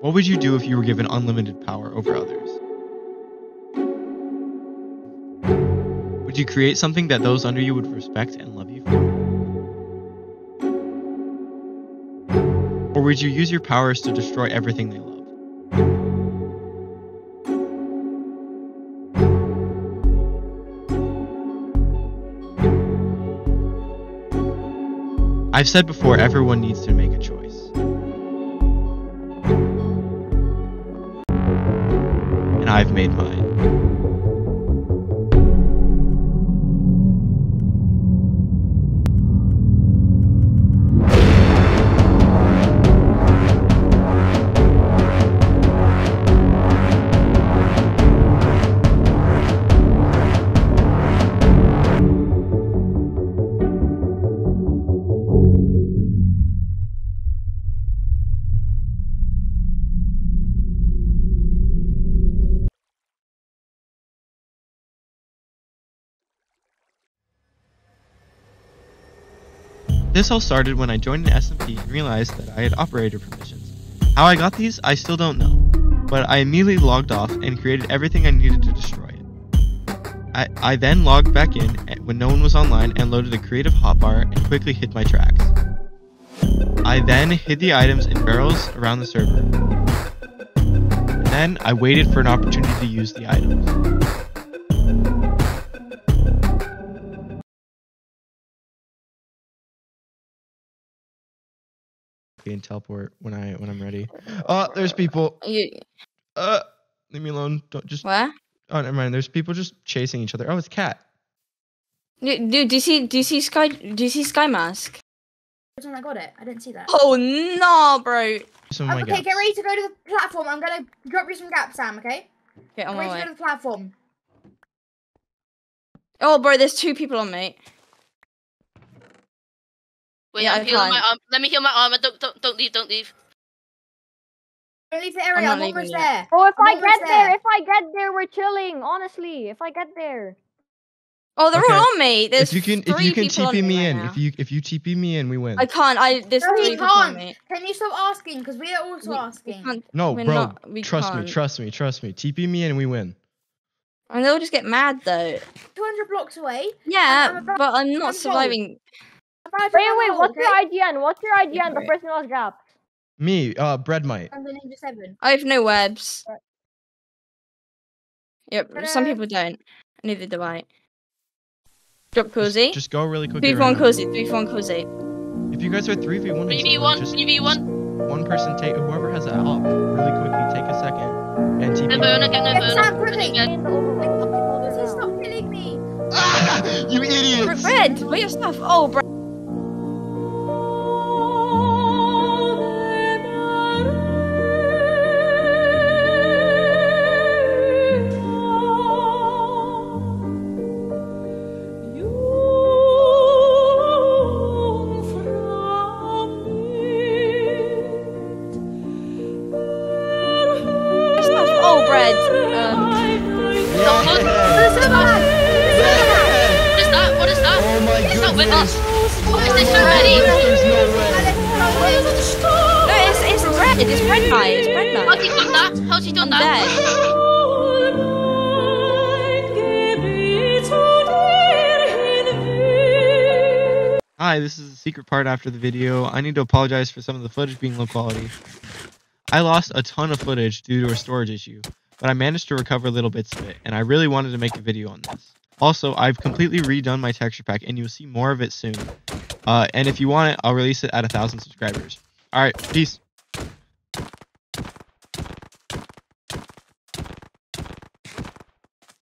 What would you do if you were given unlimited power over others? Would you create something that those under you would respect and love you for? Or would you use your powers to destroy everything they love? I've said before, everyone needs to make I've made mine. This all started when I joined an SMP and realized that I had operator permissions. How I got these, I still don't know, but I immediately logged off and created everything I needed to destroy it. I, I then logged back in when no one was online and loaded a creative hotbar and quickly hid my tracks. I then hid the items in barrels around the server. And then I waited for an opportunity to use the items. And teleport when I when I'm ready. Oh, there's people. You, Uh, leave me alone. Don't just. where? Oh, never mind. There's people just chasing each other. Oh, it's cat. Dude, dude, do you see? Do you see Sky? Do you see Sky Mask? I got it? I didn't see that. Oh no, bro. Some okay, gaps. get ready to go to the platform. I'm gonna drop you some gaps, Sam. Okay. Okay, on Get my ready to go to the platform. Oh, bro, there's two people on me. Wait, Yeah, I'm I healing my can't. arm. Let me heal my arm. Don't, don't, don't leave. Don't leave. Don't leave the area. not I'm, leaving almost yet. there. Oh, if I'm I get there, there. if I get there, we're chilling. Honestly, if I get there. Oh, they're Okay, all on me. There's if you can, if you can TP me right in, now. if you if you TP me in, we win. I can't. I there's No, three he people on can't. me. Can you stop asking? Because we are also We- we asking. can't- no, we're bro. not- we trust me, can't. trust me, trust me. TP me in and we win. And they'll just get mad though. 200 blocks away. Yeah, I'm but I'm I'm not told. surviving. About to Wait, run wait, what's okay? your IGN? What's your IGN? The Right. personal gap. Me, uh, Breadmite. I'm the Ninja 7. I have no webs. Right. Yep, some people don't. Neither do I. Drop cozy. Just, just go really quickly. Three for one right cozy. Three for one cozy. If you guys are three v one, 3v1, just 3v1. one person take whoever has a op really quickly. Take a second and TP. No me. burner, get no Get burner. Sam I quickly. think I- In the overworld. Does he stop killing me? Ah, you Br- idiots! Bread, where your stuff? Oh, bread. Oh, bread. Um, There's a man! What is that? What is that? Oh my It's not with us. Why is there so many? There's no way. no, it's it's bread. It's bread night. It's bread How's night. he done that? How's he done I'm that? dead. Hi, this is the secret part after the video. I need to apologize for some of the footage being low quality. I lost a ton of footage due to a storage issue, but I managed to recover little bits of it, and I really wanted to make a video on this. Also, I've completely redone my texture pack, and you'll see more of it soon. Uh, and if you want it, I'll release it at a thousand subscribers. Alright, peace.